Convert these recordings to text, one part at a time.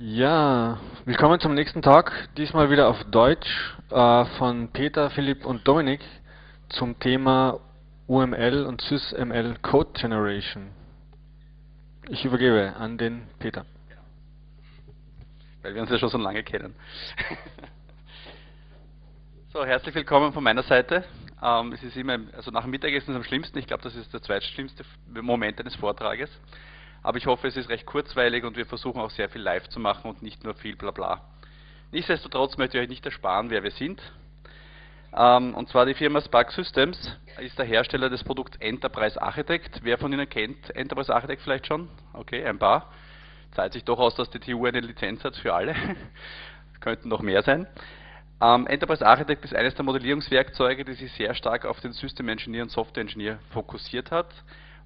Ja, willkommen zum nächsten Tag, diesmal wieder auf Deutsch äh, von Peter, Philipp und Dominik zum Thema UML und SysML Code Generation. Ich übergebe an den Peter. Weil wir uns ja schon so lange kennen. so, herzlich willkommen von meiner Seite. Ähm, es ist immer, also nach dem Mittagessen ist es am schlimmsten. Ich glaube, das ist der zweitschlimmste Moment eines Vortrages. Aber ich hoffe, es ist recht kurzweilig und wir versuchen auch sehr viel live zu machen und nicht nur viel Blabla. Nichtsdestotrotz möchte ich euch nicht ersparen, wer wir sind. Ähm, und zwar die Firma Spark Systems ist der Hersteller des Produkts Enterprise Architect. Wer von Ihnen kennt Enterprise Architect vielleicht schon? Okay, ein paar. Zahlt sich doch aus, dass die TU eine Lizenz hat für alle. Könnten noch mehr sein. Ähm, Enterprise Architect ist eines der Modellierungswerkzeuge, die sich sehr stark auf den System Engineer und Software Engineer fokussiert hat.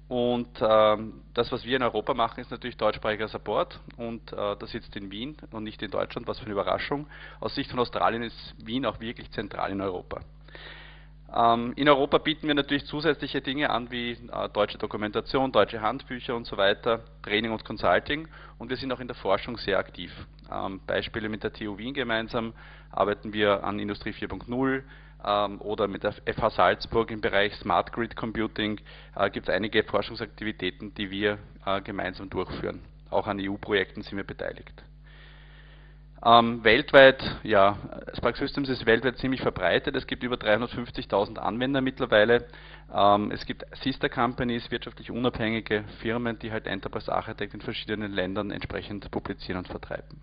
Und ähm, das, was wir in Europa machen, ist natürlich deutschsprachiger Support und äh, das sitzt in Wien und nicht in Deutschland, was für eine Überraschung. Aus Sicht von Australien ist Wien auch wirklich zentral in Europa. Ähm, in Europa bieten wir natürlich zusätzliche Dinge an, wie äh, deutsche Dokumentation, deutsche Handbücher und so weiter, Training und Consulting und wir sind auch in der Forschung sehr aktiv. Ähm, Beispiele mit der TU Wien gemeinsam arbeiten wir an Industrie 4.0, ähm, oder mit der FH Salzburg im Bereich Smart Grid Computing äh, gibt es einige Forschungsaktivitäten, die wir äh, gemeinsam durchführen. Auch an EU-Projekten sind wir beteiligt. Ähm, weltweit, ja, Spark Systems ist weltweit ziemlich verbreitet. Es gibt über 350.000 Anwender mittlerweile. Ähm, es gibt Sister Companies, wirtschaftlich unabhängige Firmen, die halt Enterprise Architect in verschiedenen Ländern entsprechend publizieren und vertreiben.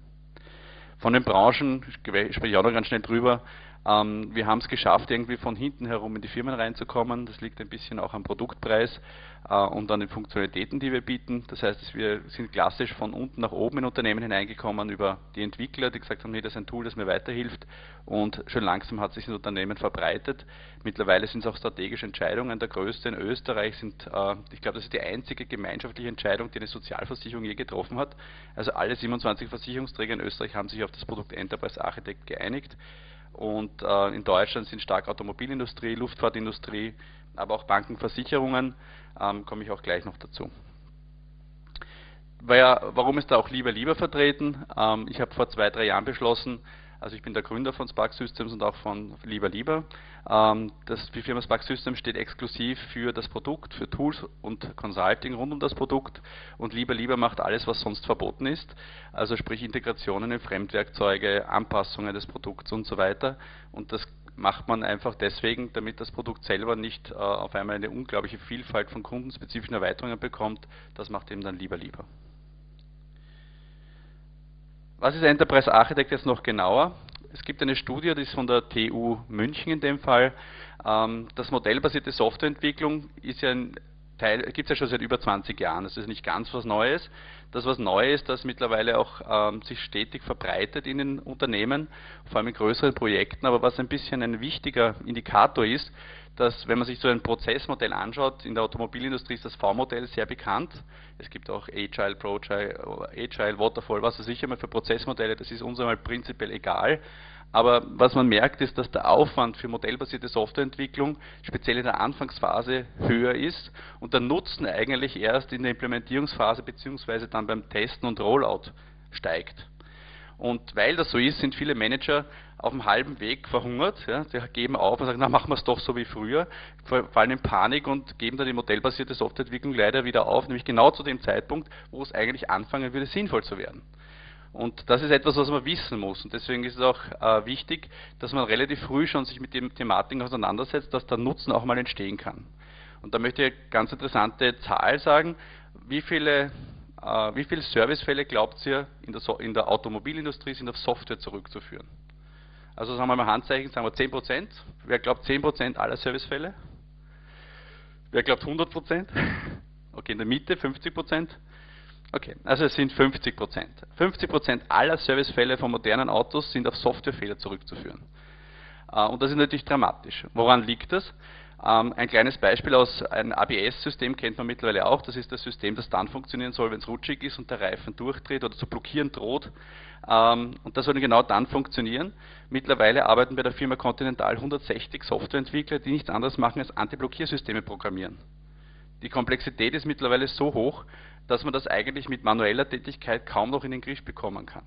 Von den Branchen spreche ich auch noch ganz schnell drüber. Ähm, wir haben es geschafft, irgendwie von hinten herum in die Firmen reinzukommen. Das liegt ein bisschen auch am Produktpreis äh, und an den Funktionalitäten, die wir bieten. Das heißt, wir sind klassisch von unten nach oben in Unternehmen hineingekommen über die Entwickler, die gesagt haben, nee, das ist ein Tool, das mir weiterhilft. Und schön langsam hat sich das Unternehmen verbreitet. Mittlerweile sind es auch strategische Entscheidungen. Der größte in Österreich sind, äh, ich glaube, das ist die einzige gemeinschaftliche Entscheidung, die eine Sozialversicherung je getroffen hat. Also alle 27 Versicherungsträger in Österreich haben sich auf das Produkt Enterprise Architect geeinigt. Und äh, in Deutschland sind stark Automobilindustrie, Luftfahrtindustrie, aber auch Banken, Versicherungen, ähm, komme ich auch gleich noch dazu. Warum ist da auch Lieber Lieber vertreten? Ähm, ich habe vor zwei, drei Jahren beschlossen, also ich bin der Gründer von Spark Systems und auch von Lieber Lieber. Ähm, das, die Firma Spark Systems steht exklusiv für das Produkt, für Tools und Consulting rund um das Produkt und Lieber Lieber macht alles, was sonst verboten ist. Also sprich Integrationen in Fremdwerkzeuge, Anpassungen des Produkts und so weiter. Und das macht man einfach deswegen, damit das Produkt selber nicht äh, auf einmal eine unglaubliche Vielfalt von kundenspezifischen Erweiterungen bekommt. Das macht eben dann Lieber Lieber. Was ist Enterprise Architect jetzt noch genauer? Es gibt eine Studie, die ist von der TU München in dem Fall. Ähm, das modellbasierte Softwareentwicklung ist ja ein gibt es ja schon seit über 20 Jahren. Das ist nicht ganz was Neues. Das, was neu ist, das mittlerweile auch ähm, sich stetig verbreitet in den Unternehmen, vor allem in größeren Projekten. Aber was ein bisschen ein wichtiger Indikator ist, dass wenn man sich so ein Prozessmodell anschaut, in der Automobilindustrie ist das V-Modell sehr bekannt. Es gibt auch Agile, Projile, Agile, Waterfall, was weiß ich einmal für Prozessmodelle, das ist uns einmal prinzipiell egal. Aber was man merkt, ist, dass der Aufwand für modellbasierte Softwareentwicklung speziell in der Anfangsphase höher ist und der Nutzen eigentlich erst in der Implementierungsphase bzw. dann beim Testen und Rollout steigt. Und weil das so ist, sind viele Manager auf dem halben Weg verhungert. Ja, sie geben auf und sagen, na machen wir es doch so wie früher, fallen in Panik und geben dann die modellbasierte Softwareentwicklung leider wieder auf, nämlich genau zu dem Zeitpunkt, wo es eigentlich anfangen würde, sinnvoll zu werden. Und das ist etwas, was man wissen muss. Und deswegen ist es auch äh, wichtig, dass man relativ früh schon sich mit dem Thematik auseinandersetzt, dass der Nutzen auch mal entstehen kann. Und da möchte ich eine ganz interessante Zahl sagen. Wie viele, äh, wie viele Servicefälle glaubt ihr in der, so in der Automobilindustrie sind auf Software zurückzuführen? Also sagen wir mal Handzeichen, sagen wir 10%. Wer glaubt 10% aller Servicefälle? Wer glaubt 100%? Okay, in der Mitte 50%. Okay, also es sind 50%. 50% aller Servicefälle von modernen Autos sind auf Softwarefehler zurückzuführen. Äh, und das ist natürlich dramatisch. Woran liegt das? Ähm, ein kleines Beispiel aus einem ABS-System kennt man mittlerweile auch. Das ist das System, das dann funktionieren soll, wenn es rutschig ist und der Reifen durchdreht oder zu blockieren droht. Ähm, und das soll genau dann funktionieren. Mittlerweile arbeiten bei der Firma Continental 160 Softwareentwickler, die nichts anderes machen als Anti-Blockiersysteme programmieren. Die Komplexität ist mittlerweile so hoch, dass man das eigentlich mit manueller Tätigkeit kaum noch in den Griff bekommen kann.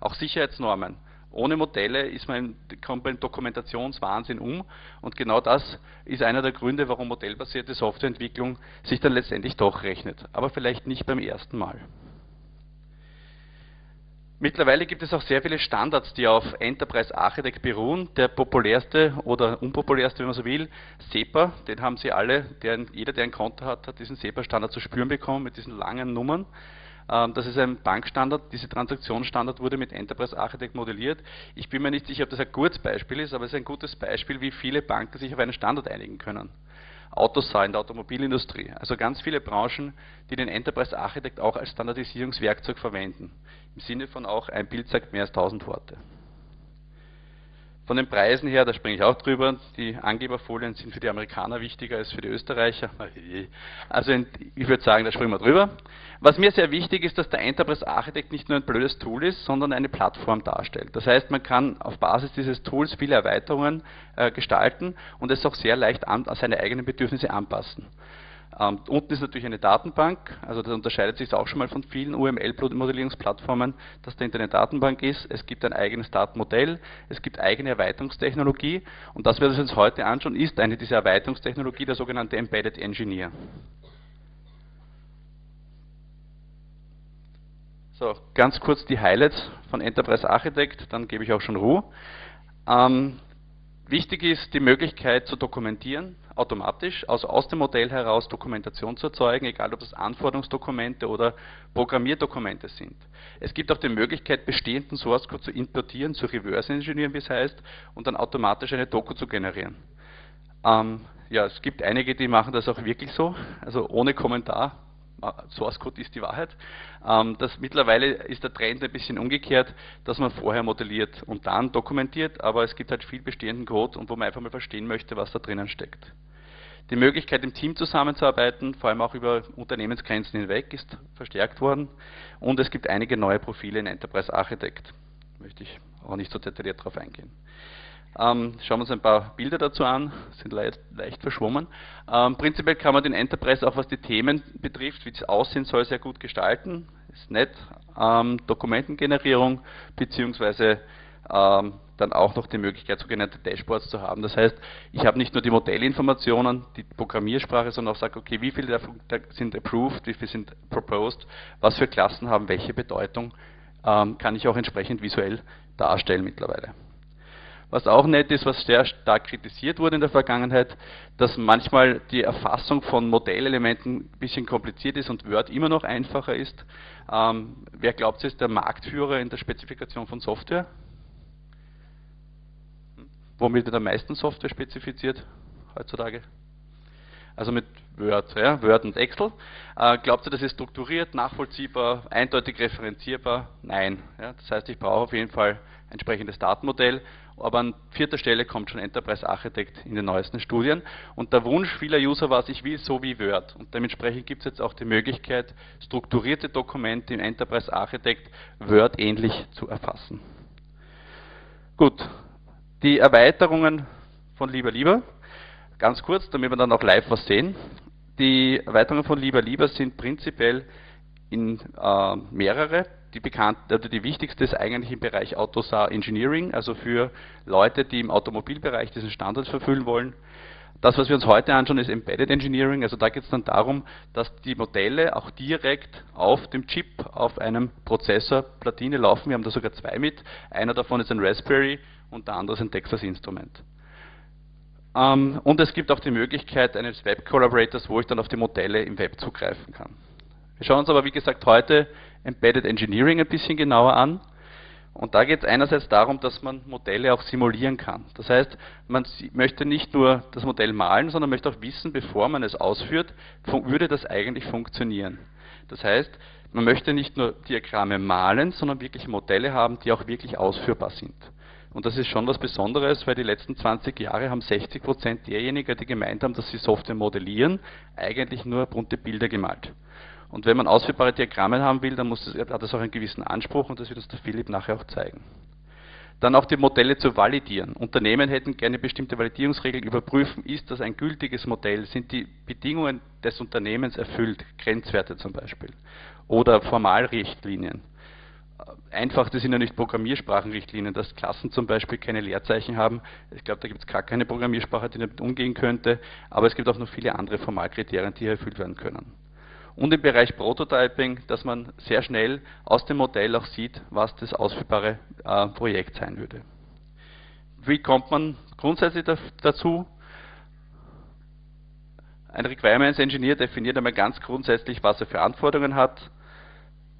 Auch Sicherheitsnormen. Ohne Modelle ist man, im Dokumentationswahnsinn um und genau das ist einer der Gründe, warum modellbasierte Softwareentwicklung sich dann letztendlich doch rechnet, aber vielleicht nicht beim ersten Mal. Mittlerweile gibt es auch sehr viele Standards, die auf Enterprise Architect beruhen. Der populärste oder unpopulärste, wenn man so will, SEPA, den haben Sie alle, der, jeder, der ein Konto hat, hat diesen SEPA-Standard zu spüren bekommen mit diesen langen Nummern. Ähm, das ist ein Bankstandard, diese Transaktionsstandard wurde mit Enterprise Architect modelliert. Ich bin mir nicht sicher, ob das ein Kurzbeispiel ist, aber es ist ein gutes Beispiel, wie viele Banken sich auf einen Standard einigen können. Autosar in der Automobilindustrie, also ganz viele Branchen, die den Enterprise Architect auch als Standardisierungswerkzeug verwenden. Im Sinne von auch ein Bild sagt mehr als 1000 Worte. Von den Preisen her, da springe ich auch drüber, die Angeberfolien sind für die Amerikaner wichtiger als für die Österreicher. Also ich würde sagen, da springen wir drüber. Was mir sehr wichtig ist, dass der Enterprise Architect nicht nur ein blödes Tool ist, sondern eine Plattform darstellt. Das heißt, man kann auf Basis dieses Tools viele Erweiterungen äh, gestalten und es auch sehr leicht an, an seine eigenen Bedürfnisse anpassen. Ähm, unten ist natürlich eine Datenbank, also das unterscheidet sich auch schon mal von vielen UML-Modellierungsplattformen, dass dahinter eine Datenbank ist. Es gibt ein eigenes Datenmodell, es gibt eigene Erweiterungstechnologie und das, was wir uns heute anschauen, ist eine dieser Erweiterungstechnologie, der sogenannte Embedded Engineer. So, ganz kurz die Highlights von Enterprise Architect, dann gebe ich auch schon Ruhe. Ähm, wichtig ist die Möglichkeit zu dokumentieren, automatisch, also aus dem Modell heraus Dokumentation zu erzeugen, egal ob das Anforderungsdokumente oder Programmierdokumente sind. Es gibt auch die Möglichkeit, bestehenden Source Code zu importieren, zu reverse engineeren, wie es heißt, und dann automatisch eine Doku zu generieren. Ähm, ja, es gibt einige, die machen das auch wirklich so, also ohne Kommentar, Source Code ist die Wahrheit. Ähm, das, mittlerweile ist der Trend ein bisschen umgekehrt, dass man vorher modelliert und dann dokumentiert, aber es gibt halt viel bestehenden Code und wo man einfach mal verstehen möchte, was da drinnen steckt. Die Möglichkeit, im Team zusammenzuarbeiten, vor allem auch über Unternehmensgrenzen hinweg, ist verstärkt worden und es gibt einige neue Profile in Enterprise Architect. Möchte ich auch nicht so detailliert darauf eingehen. Ähm, schauen wir uns ein paar Bilder dazu an, sind leicht, leicht verschwommen. Ähm, prinzipiell kann man den Enterprise auch was die Themen betrifft, wie es aussehen soll, sehr gut gestalten. Ist nett. Ähm, Dokumentengenerierung beziehungsweise ähm, dann auch noch die Möglichkeit, sogenannte Dashboards zu haben. Das heißt, ich habe nicht nur die Modellinformationen, die Programmiersprache, sondern auch sage, okay, wie viele sind approved, wie viele sind proposed, was für Klassen haben welche Bedeutung, ähm, kann ich auch entsprechend visuell darstellen mittlerweile. Was auch nett ist, was sehr stark kritisiert wurde in der Vergangenheit, dass manchmal die Erfassung von Modellelementen ein bisschen kompliziert ist und Word immer noch einfacher ist. Ähm, wer glaubt, ist der Marktführer in der Spezifikation von Software? Womit wird am meisten Software spezifiziert heutzutage? Also mit Word, ja, Word und Excel. Äh, glaubt ihr, das ist strukturiert, nachvollziehbar, eindeutig referenzierbar? Nein. Ja, das heißt, ich brauche auf jeden Fall ein entsprechendes Datenmodell aber an vierter Stelle kommt schon Enterprise Architect in den neuesten Studien. Und der Wunsch vieler User war, ich will so wie Word. Und dementsprechend gibt es jetzt auch die Möglichkeit, strukturierte Dokumente im Enterprise Architect Word ähnlich zu erfassen. Gut, die Erweiterungen von Lieber Lieber. Ganz kurz, damit wir dann auch live was sehen. Die Erweiterungen von Lieber Lieber sind prinzipiell in äh, mehrere die bekannte, oder die wichtigste ist eigentlich im Bereich Autosar Engineering, also für Leute, die im Automobilbereich diesen Standard verfüllen wollen. Das, was wir uns heute anschauen, ist Embedded Engineering. Also da geht es dann darum, dass die Modelle auch direkt auf dem Chip, auf einem Prozessor Platine laufen. Wir haben da sogar zwei mit. Einer davon ist ein Raspberry und der andere ist ein Texas Instrument. Ähm, und es gibt auch die Möglichkeit eines Web Collaborators, wo ich dann auf die Modelle im Web zugreifen kann. Wir schauen uns aber, wie gesagt, heute Embedded Engineering ein bisschen genauer an. Und da geht es einerseits darum, dass man Modelle auch simulieren kann. Das heißt, man möchte nicht nur das Modell malen, sondern möchte auch wissen, bevor man es ausführt, würde das eigentlich funktionieren. Das heißt, man möchte nicht nur Diagramme malen, sondern wirklich Modelle haben, die auch wirklich ausführbar sind. Und das ist schon was Besonderes, weil die letzten 20 Jahre haben 60 Prozent derjenigen, die gemeint haben, dass sie Software modellieren, eigentlich nur bunte Bilder gemalt. Und wenn man ausführbare Diagramme haben will, dann muss das, hat das auch einen gewissen Anspruch und das wird uns der Philipp nachher auch zeigen. Dann auch die Modelle zu validieren. Unternehmen hätten gerne bestimmte Validierungsregeln überprüfen, ist das ein gültiges Modell, sind die Bedingungen des Unternehmens erfüllt, Grenzwerte zum Beispiel, oder Formalrichtlinien. Einfach, das sind ja nicht Programmiersprachenrichtlinien, dass Klassen zum Beispiel keine Leerzeichen haben. Ich glaube, da gibt es gar keine Programmiersprache, die damit umgehen könnte, aber es gibt auch noch viele andere Formalkriterien, die hier erfüllt werden können und im Bereich Prototyping, dass man sehr schnell aus dem Modell auch sieht, was das ausführbare äh, Projekt sein würde. Wie kommt man grundsätzlich dazu? Ein Requirements Engineer definiert einmal ganz grundsätzlich, was er für Anforderungen hat.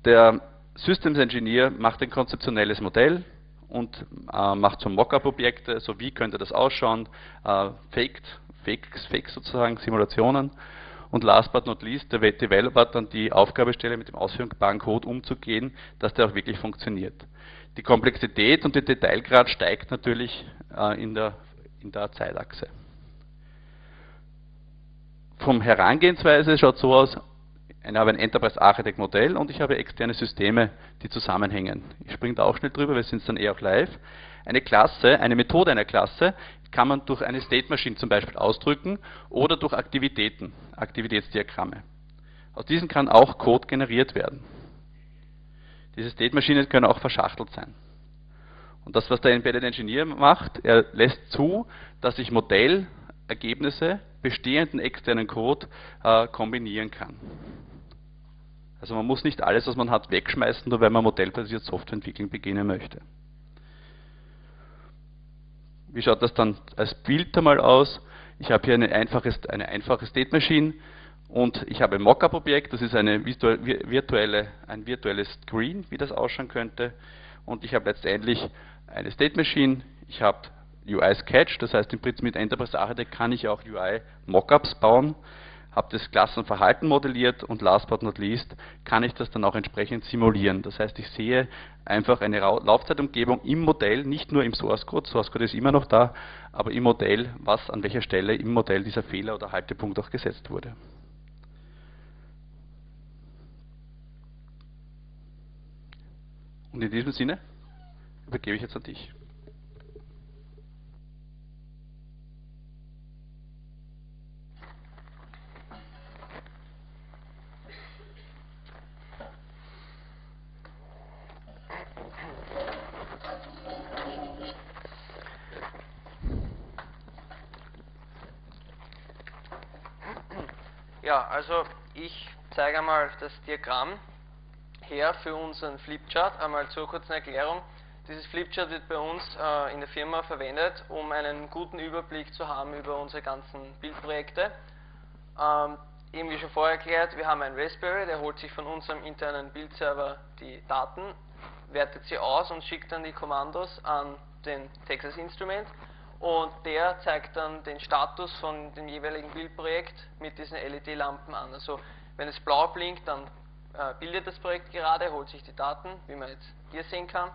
Der Systems Engineer macht ein konzeptionelles Modell und äh, macht so Mockup-Objekte, so wie könnte das ausschauen, äh, faked, Fakes, Fakes sozusagen, Simulationen und last but not least, der Developer hat dann die Aufgabestelle mit dem ausführbaren Code umzugehen, dass der auch wirklich funktioniert. Die Komplexität und der Detailgrad steigt natürlich äh, in, der, in der Zeitachse. Vom Herangehensweise schaut so aus, ich habe ein Enterprise Architect Modell und ich habe externe Systeme, die zusammenhängen. Ich springe da auch schnell drüber, wir sind dann eher auch live. Eine Klasse, eine Methode einer Klasse kann man durch eine State Machine zum Beispiel ausdrücken oder durch Aktivitäten, Aktivitätsdiagramme. Aus diesen kann auch Code generiert werden. Diese State Maschinen können auch verschachtelt sein. Und das, was der Embedded Engineer macht, er lässt zu, dass ich Modellergebnisse bestehenden externen Code äh, kombinieren kann. Also man muss nicht alles, was man hat, wegschmeißen, nur weil man modellbasiert Software entwickeln beginnen möchte. Wie schaut das dann als Bild einmal aus? Ich habe hier eine einfache, eine einfache State Machine und ich habe ein Mockup-Objekt, das ist eine virtuelle, ein virtuelles Screen, wie das ausschauen könnte. Und ich habe letztendlich eine State Machine, ich habe UI Sketch, das heißt im Prinzip mit Enterprise Architect kann ich auch UI Mockups bauen habe das Klassenverhalten modelliert und last but not least kann ich das dann auch entsprechend simulieren. Das heißt, ich sehe einfach eine Laufzeitumgebung im Modell, nicht nur im Source Code, Source Code ist immer noch da, aber im Modell, was an welcher Stelle im Modell dieser Fehler oder Haltepunkt auch gesetzt wurde. Und in diesem Sinne übergebe ich jetzt an dich. Ja, also ich zeige einmal das Diagramm her für unseren Flipchart. Einmal zur kurzen Erklärung. Dieses Flipchart wird bei uns äh, in der Firma verwendet, um einen guten Überblick zu haben über unsere ganzen Bildprojekte. Ähm, eben wie schon vorher erklärt, wir haben einen Raspberry, der holt sich von unserem internen Bildserver die Daten, wertet sie aus und schickt dann die Kommandos an den Texas Instrument und der zeigt dann den Status von dem jeweiligen Bildprojekt mit diesen LED-Lampen an. Also wenn es blau blinkt, dann äh, bildet das Projekt gerade, holt sich die Daten, wie man jetzt hier sehen kann.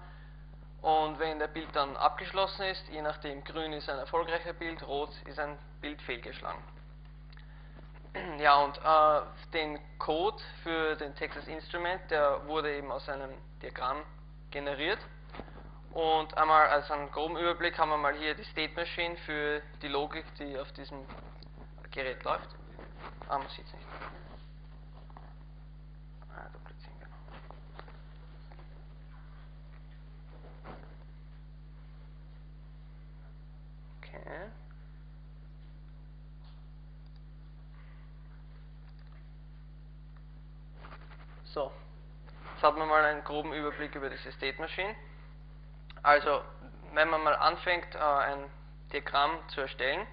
Und wenn der Bild dann abgeschlossen ist, je nachdem grün ist ein erfolgreicher Bild, rot ist ein Bild fehlgeschlagen. Ja, und äh, den Code für den Texas Instrument, der wurde eben aus einem Diagramm generiert. Und einmal als einen groben Überblick haben wir mal hier die State Machine für die Logik, die auf diesem Gerät läuft. Ah, man sieht es nicht. Ah, duplizieren, genau. So, jetzt hat man mal einen groben Überblick über diese State Machine. Also, wenn man mal anfängt, äh, ein Diagramm zu erstellen,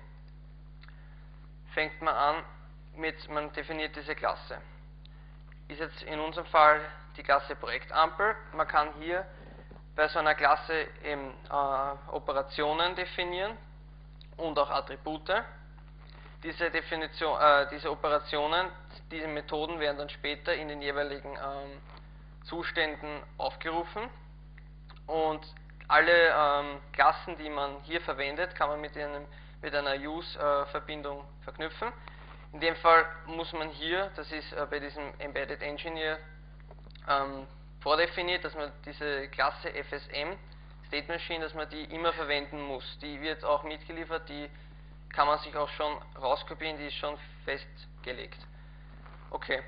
fängt man an mit, man definiert diese Klasse. Ist jetzt in unserem Fall die Klasse Projektampel. Man kann hier bei so einer Klasse eben äh, Operationen definieren und auch Attribute. Diese, Definition, äh, diese Operationen, diese Methoden werden dann später in den jeweiligen ähm, Zuständen aufgerufen und alle ähm, Klassen, die man hier verwendet, kann man mit, einem, mit einer Use-Verbindung äh, verknüpfen. In dem Fall muss man hier, das ist äh, bei diesem Embedded Engineer ähm, vordefiniert, dass man diese Klasse FSM State Machine, dass man die immer verwenden muss. Die wird auch mitgeliefert, die kann man sich auch schon rauskopieren, die ist schon festgelegt. Okay,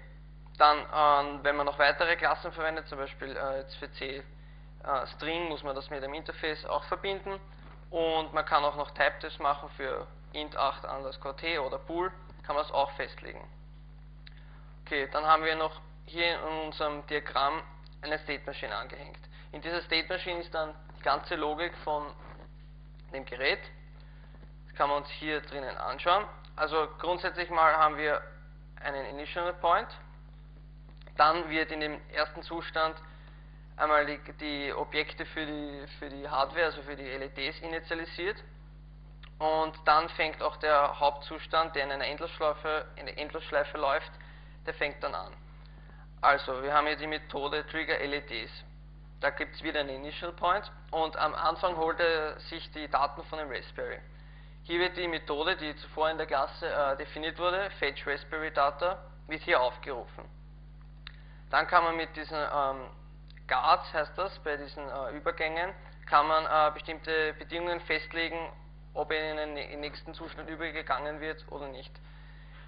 dann, äh, wenn man noch weitere Klassen verwendet, zum Beispiel äh, jetzt für C äh, String, muss man das mit dem Interface auch verbinden. Und man kann auch noch Type-Tests machen für int8 underscore t oder bool, kann man das auch festlegen. Okay, dann haben wir noch hier in unserem Diagramm eine State Machine angehängt. In dieser State Machine ist dann ganze Logik von dem Gerät. Das kann man uns hier drinnen anschauen. Also grundsätzlich mal haben wir einen Initial Point. Dann wird in dem ersten Zustand einmal die, die Objekte für die, für die Hardware, also für die LEDs initialisiert. Und dann fängt auch der Hauptzustand, der in einer Endlosschleife, in der Endlosschleife läuft, der fängt dann an. Also, wir haben hier die Methode Trigger LEDs. Da gibt es wieder einen Initial Point und am Anfang holt er sich die Daten von dem Raspberry. Hier wird die Methode, die zuvor in der Klasse äh, definiert wurde, Fetch Raspberry Data, wird hier aufgerufen. Dann kann man mit diesen ähm, Guards, heißt das, bei diesen äh, Übergängen, kann man äh, bestimmte Bedingungen festlegen, ob er in den nächsten Zustand übergegangen wird oder nicht.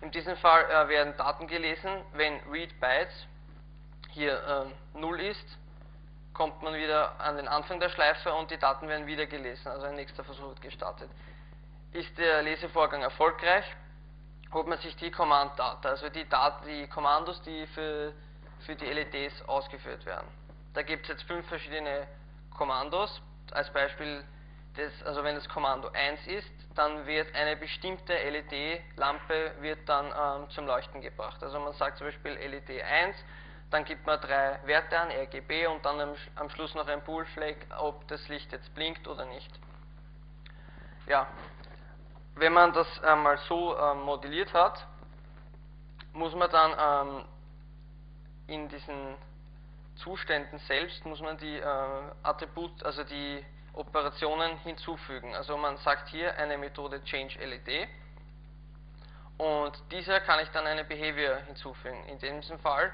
In diesem Fall äh, werden Daten gelesen, wenn Read Bytes hier äh, 0 ist, kommt man wieder an den Anfang der Schleife und die Daten werden wieder gelesen, also ein nächster Versuch wird gestartet. Ist der Lesevorgang erfolgreich, holt man sich die Command Data, also die, Dat die Kommandos, die für, für die LEDs ausgeführt werden. Da gibt es jetzt fünf verschiedene Kommandos, als Beispiel, das, also wenn das Kommando 1 ist, dann wird eine bestimmte LED-Lampe ähm, zum Leuchten gebracht. Also man sagt zum Beispiel LED 1 dann gibt man drei Werte an, RGB und dann am, am Schluss noch ein Bool-Flag, ob das Licht jetzt blinkt oder nicht. Ja, wenn man das einmal so ähm, modelliert hat, muss man dann ähm, in diesen Zuständen selbst muss man die äh, Attribut, also die Operationen hinzufügen. Also man sagt hier eine Methode Change LED und dieser kann ich dann eine Behavior hinzufügen. In diesem Fall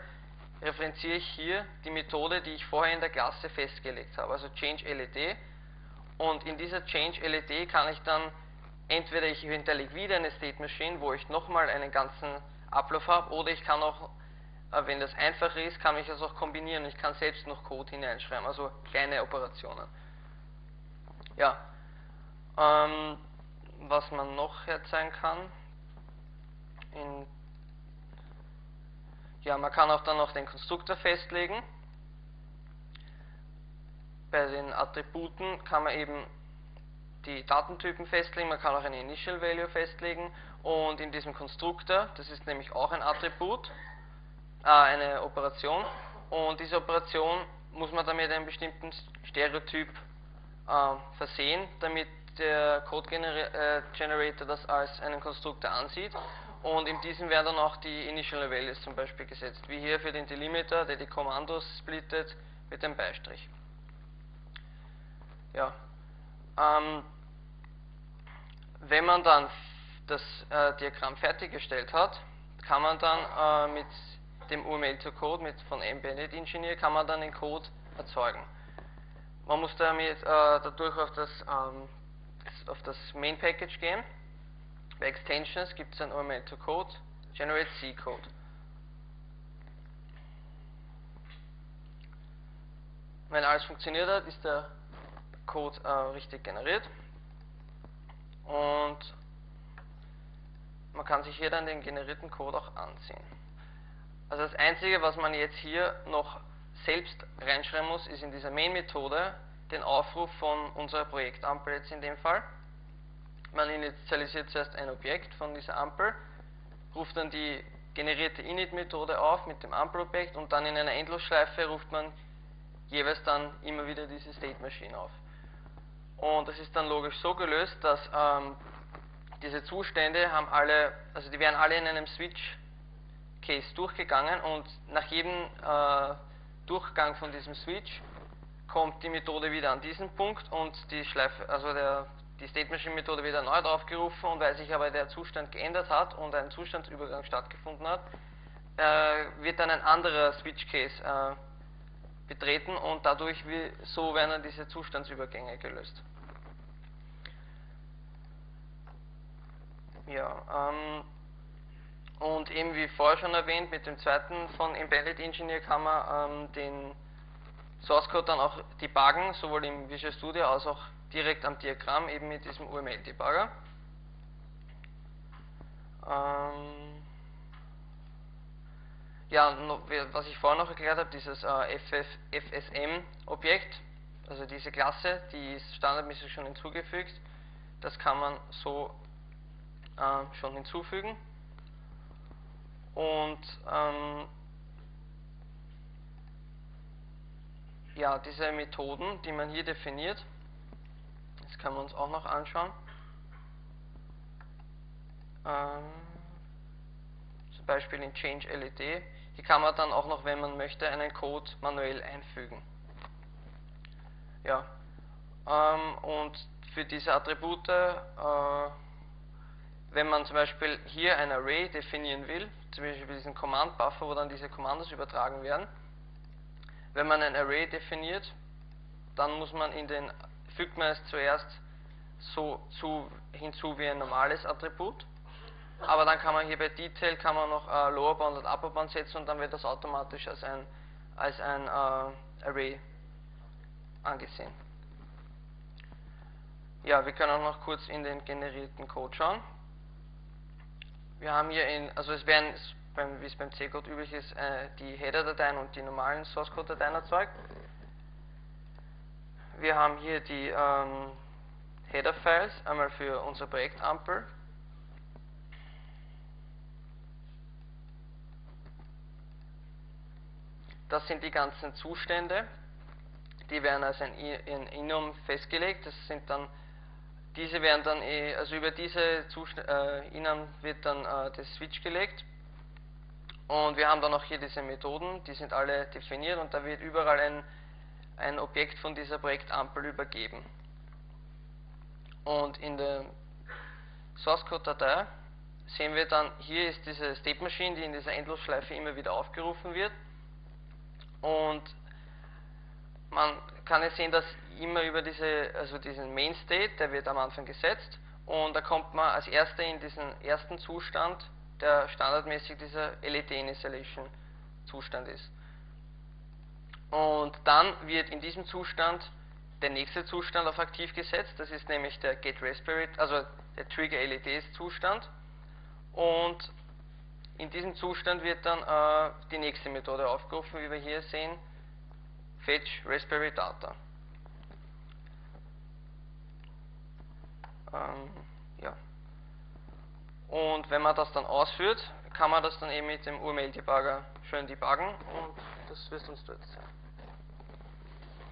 referenziere ich hier die Methode, die ich vorher in der Klasse festgelegt habe, also Change LED. Und in dieser Change LED kann ich dann entweder ich hinterlege wieder eine State Machine, wo ich nochmal einen ganzen Ablauf habe, oder ich kann auch, äh, wenn das einfacher ist, kann ich das auch kombinieren. Ich kann selbst noch Code hineinschreiben, also kleine Operationen. Ja, ähm, was man noch herzeigen kann, in ja, man kann auch dann noch den Konstruktor festlegen. Bei den Attributen kann man eben die Datentypen festlegen, man kann auch eine Initial Value festlegen und in diesem Konstruktor, das ist nämlich auch ein Attribut, äh, eine Operation und diese Operation muss man dann mit einem bestimmten Stereotyp äh, versehen, damit der Code äh, Generator das als einen Konstruktor ansieht und in diesem werden dann auch die Initial Values zum Beispiel gesetzt, wie hier für den Delimiter, der die Kommandos splittet mit dem Beistrich. Ja. Ähm, wenn man dann das äh, Diagramm fertiggestellt hat, kann man dann äh, mit dem UML-to-Code mit von Embedded Engineer kann man dann den Code erzeugen. Man muss damit äh, dadurch auf das, ähm, auf das Main Package gehen bei Extensions gibt es ein UML to Code, Generate C Code. Wenn alles funktioniert hat, ist der Code äh, richtig generiert und man kann sich hier dann den generierten Code auch ansehen. Also das einzige, was man jetzt hier noch selbst reinschreiben muss, ist in dieser Main-Methode den Aufruf von unserer Projektampel jetzt in dem Fall. Man initialisiert zuerst ein Objekt von dieser Ampel, ruft dann die generierte Init-Methode auf mit dem Ampelobjekt und dann in einer Endlosschleife ruft man jeweils dann immer wieder diese State Machine auf. Und das ist dann logisch so gelöst, dass ähm, diese Zustände haben alle, also die werden alle in einem Switch-Case durchgegangen und nach jedem äh, Durchgang von diesem Switch kommt die Methode wieder an diesen Punkt und die Schleife, also der die State Machine Methode wird erneut aufgerufen und weil sich aber der Zustand geändert hat und ein Zustandsübergang stattgefunden hat, äh, wird dann ein anderer Switch Case äh, betreten und dadurch wie, so werden dann diese Zustandsübergänge gelöst. Ja, ähm, und eben wie vorher schon erwähnt, mit dem zweiten von Embedded Engineer kann man ähm, den Source Code dann auch debuggen, sowohl im Visual Studio als auch direkt am Diagramm, eben mit diesem UML-Debugger. Ähm, ja, was ich vorher noch erklärt habe, dieses äh, FSM-Objekt, also diese Klasse, die ist standardmäßig schon hinzugefügt. Das kann man so äh, schon hinzufügen. Und ähm, ja, diese Methoden, die man hier definiert, können wir uns auch noch anschauen. Ähm, zum Beispiel in Change LED. Die kann man dann auch noch, wenn man möchte, einen Code manuell einfügen. Ja, ähm, und für diese Attribute, äh, wenn man zum Beispiel hier ein Array definieren will, zum Beispiel diesen Command Buffer, wo dann diese Kommandos übertragen werden, wenn man ein Array definiert, dann muss man in den, fügt man es zuerst so zu, hinzu wie ein normales Attribut, aber dann kann man hier bei Detail kann man noch äh, Lower Bound und Upper Bound setzen und dann wird das automatisch als ein, als ein äh, Array angesehen. Ja, wir können auch noch kurz in den generierten Code schauen. Wir haben hier in, also es werden, wie es beim C-Code üblich ist, äh, die Header-Dateien und die normalen Source-Code-Dateien erzeugt. Wir haben hier die ähm, Header-Files, einmal für unser Projekt Ampel. Das sind die ganzen Zustände, die werden als ein Inum festgelegt. Das sind dann diese werden dann, eh, also über diese Zustände, äh, Inum wird dann äh, das Switch gelegt. Und wir haben dann auch hier diese Methoden, die sind alle definiert und da wird überall ein, ein Objekt von dieser Projektampel übergeben. Und in der Source Code Datei sehen wir dann, hier ist diese State Machine, die in dieser Endlosschleife immer wieder aufgerufen wird. Und man kann jetzt sehen, dass immer über diese, also diesen Main State, der wird am Anfang gesetzt und da kommt man als erster in diesen ersten Zustand, der standardmäßig dieser LED Initialization Zustand ist. Und dann wird in diesem Zustand der nächste Zustand auf aktiv gesetzt, das ist nämlich der Get Raspberry, also der Trigger LEDs Zustand. Und in diesem Zustand wird dann äh, die nächste Methode aufgerufen, wie wir hier sehen, Fetch Raspberry Data. Ähm, ja. Und wenn man das dann ausführt, kann man das dann eben mit dem UML-Debugger schön debuggen und das wird uns dort sein.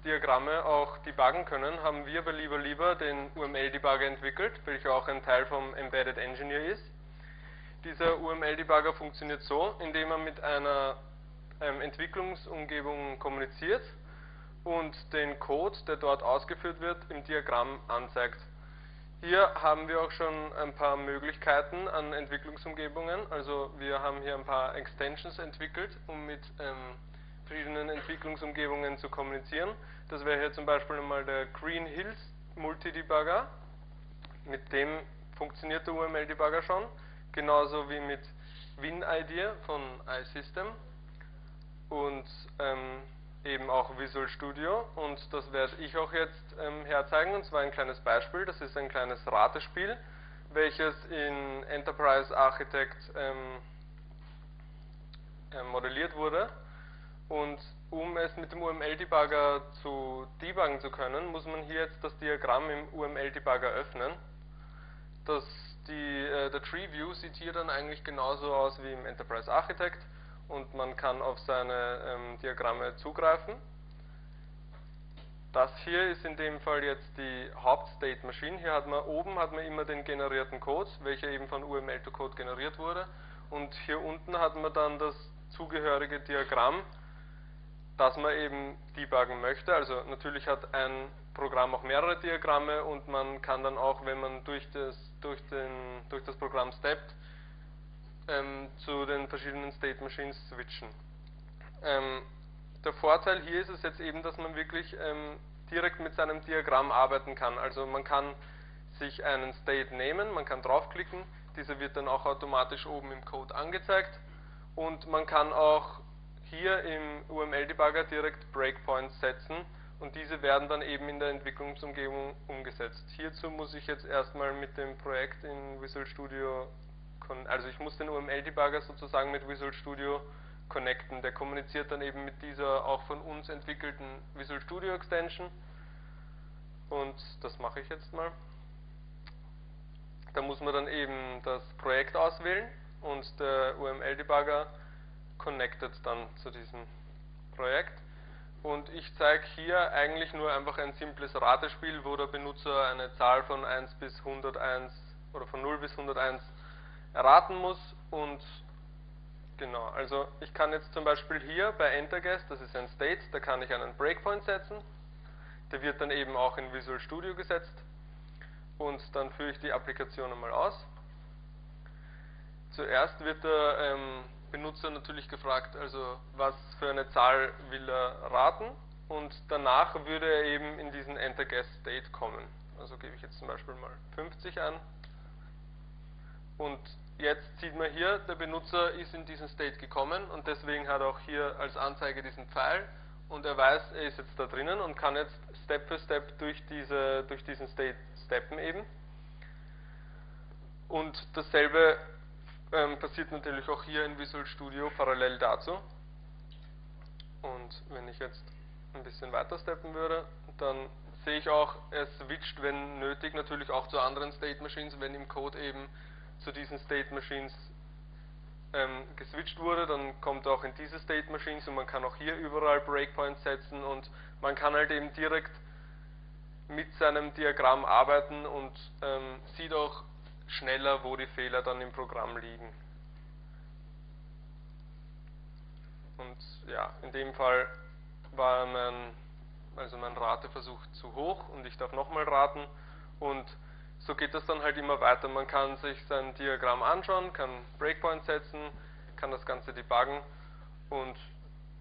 UML-Diagramme auch debuggen können, haben wir bei Lieber Lieber den UML-Debugger entwickelt, welcher auch ein Teil vom Embedded Engineer ist. Dieser UML-Debugger funktioniert so, indem er mit einer ähm, Entwicklungsumgebung kommuniziert und den Code, der dort ausgeführt wird, im Diagramm anzeigt. Hier haben wir auch schon ein paar Möglichkeiten an Entwicklungsumgebungen. Also wir haben hier ein paar Extensions entwickelt, um mit ähm, verschiedenen Entwicklungsumgebungen zu kommunizieren. Das wäre hier zum Beispiel einmal der Green Hills Multi-Debugger. Mit dem funktioniert der UML-Debugger schon. Genauso wie mit WinIDEA von iSystem. Und ähm, eben auch Visual Studio und das werde ich auch jetzt ähm, herzeigen und zwar ein kleines Beispiel, das ist ein kleines Ratespiel, welches in Enterprise Architect ähm, äh, modelliert wurde und um es mit dem UML-Debugger zu debuggen zu können, muss man hier jetzt das Diagramm im UML-Debugger öffnen. Das, die, äh, der Tree View sieht hier dann eigentlich genauso aus wie im Enterprise Architect und man kann auf seine ähm, Diagramme zugreifen. das hier ist in dem Fall jetzt die Hauptstate Machine. Hier hat man oben hat man immer den generierten Code, welcher eben von UML-to-Code generiert wurde. Und hier unten hat man dann das zugehörige Diagramm, das man eben debuggen möchte. Also natürlich hat ein Programm auch mehrere Diagramme und man kann dann auch, wenn man durch das, durch den, durch das Programm steppt, ähm, zu den verschiedenen State Machines switchen. Ähm, der Vorteil hier ist es jetzt eben, dass man wirklich ähm, direkt mit seinem Diagramm arbeiten kann. Also man kann sich einen State nehmen, man kann draufklicken, dieser wird dann auch automatisch oben im Code angezeigt und man kann auch hier im UML-Debugger direkt Breakpoints setzen und diese werden dann eben in der Entwicklungsumgebung umgesetzt. Hierzu muss ich jetzt erstmal mit dem Projekt in Visual Studio, also ich muss den UML-Debugger sozusagen mit Visual Studio connecten. Der kommuniziert dann eben mit dieser auch von uns entwickelten Visual Studio Extension und das mache ich jetzt mal. Da muss man dann eben das Projekt auswählen und der UML-Debugger connectet dann zu diesem Projekt. Und ich zeige hier eigentlich nur einfach ein simples Ratespiel, wo der Benutzer eine Zahl von 1 bis 101 oder von 0 bis 101 erraten muss und genau, also ich kann jetzt zum Beispiel hier bei EnterGuess, das ist ein State, da kann ich einen Breakpoint setzen, der wird dann eben auch in Visual Studio gesetzt und dann führe ich die Applikation einmal aus. Zuerst wird der ähm, Benutzer natürlich gefragt, also was für eine Zahl will er raten und danach würde er eben in diesen Enter Guess State kommen. Also gebe ich jetzt zum Beispiel mal 50 an und jetzt sieht man hier, der Benutzer ist in diesen State gekommen und deswegen hat er auch hier als Anzeige diesen Pfeil und er weiß, er ist jetzt da drinnen und kann jetzt Step für Step durch, diese, durch diesen State steppen eben. Und dasselbe ähm, passiert natürlich auch hier in Visual Studio parallel dazu. Und wenn ich jetzt ein bisschen weiter steppen würde, dann sehe ich auch, es switcht, wenn nötig, natürlich auch zu anderen State Machines, wenn im Code eben zu diesen State Machines ähm, geswitcht wurde, dann kommt auch in diese State Machines und man kann auch hier überall Breakpoints setzen und man kann halt eben direkt mit seinem Diagramm arbeiten und ähm, sieht auch schneller, wo die Fehler dann im Programm liegen. Und ja, in dem Fall war mein, also mein Rateversuch zu hoch und ich darf nochmal raten und so geht das dann halt immer weiter. Man kann sich sein Diagramm anschauen, kann Breakpoint setzen, kann das Ganze debuggen und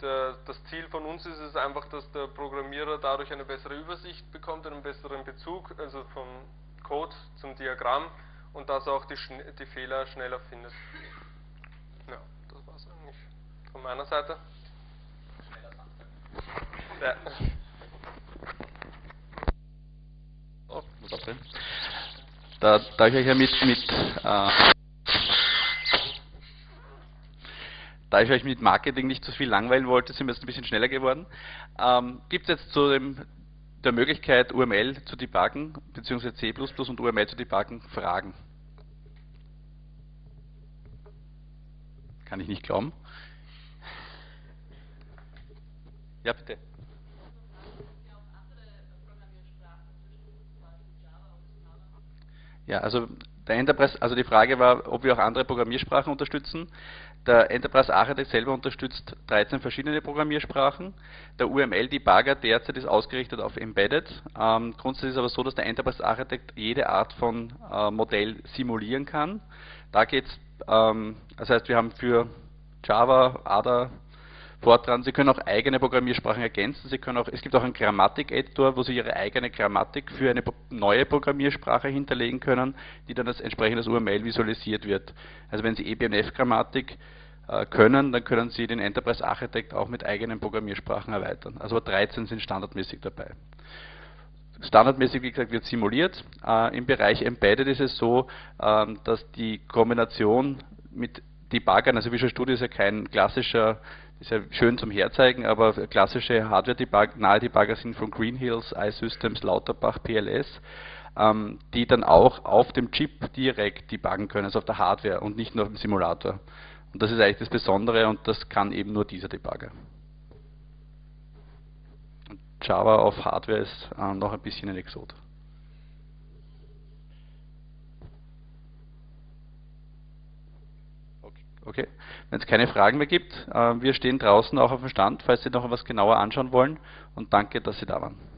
der, das Ziel von uns ist es einfach, dass der Programmierer dadurch eine bessere Übersicht bekommt, einen besseren Bezug, also vom Code zum Diagramm und dass er auch die, die Fehler schneller findet. Ja, das war es eigentlich von meiner Seite. Ja. Oh, da, da ich euch ja mit, mit äh, da ich euch mit Marketing nicht so viel langweilen wollte, sind wir jetzt ein bisschen schneller geworden. Ähm, Gibt es jetzt zu dem, der Möglichkeit, UML zu debuggen, beziehungsweise C++ und UML zu debuggen, Fragen? Kann ich nicht glauben. Ja, bitte. Ja, also der Enterprise, also die Frage war, ob wir auch andere Programmiersprachen unterstützen. Der Enterprise Architect selber unterstützt 13 verschiedene Programmiersprachen. Der UML-Debugger derzeit ist ausgerichtet auf Embedded. Ähm, grundsätzlich ist es aber so, dass der Enterprise Architect jede Art von äh, Modell simulieren kann. Da geht es, ähm, das heißt, wir haben für Java, ADA, Fortran. Sie können auch eigene Programmiersprachen ergänzen. Sie können auch, es gibt auch einen Grammatik-Editor, wo Sie Ihre eigene Grammatik für eine neue Programmiersprache hinterlegen können, die dann als entsprechendes UML visualisiert wird. Also wenn Sie eBMF-Grammatik äh, können, dann können Sie den Enterprise Architect auch mit eigenen Programmiersprachen erweitern. Also 13 sind standardmäßig dabei. Standardmäßig, wie gesagt, wird simuliert. Äh, Im Bereich Embedded ist es so, äh, dass die Kombination mit Debuggern, also Visual Studio ist ja kein klassischer ist ja schön zum Herzeigen, aber klassische Hardware-nahe Debugger sind von Green Hills, iSystems, Lauterbach, PLS, ähm, die dann auch auf dem Chip direkt debuggen können, also auf der Hardware und nicht nur auf dem Simulator. Und das ist eigentlich das Besondere und das kann eben nur dieser Debugger. Java auf Hardware ist äh, noch ein bisschen ein Exot. Okay, wenn es keine Fragen mehr gibt, äh, wir stehen draußen auch auf dem Stand, falls Sie noch etwas genauer anschauen wollen und danke, dass Sie da waren.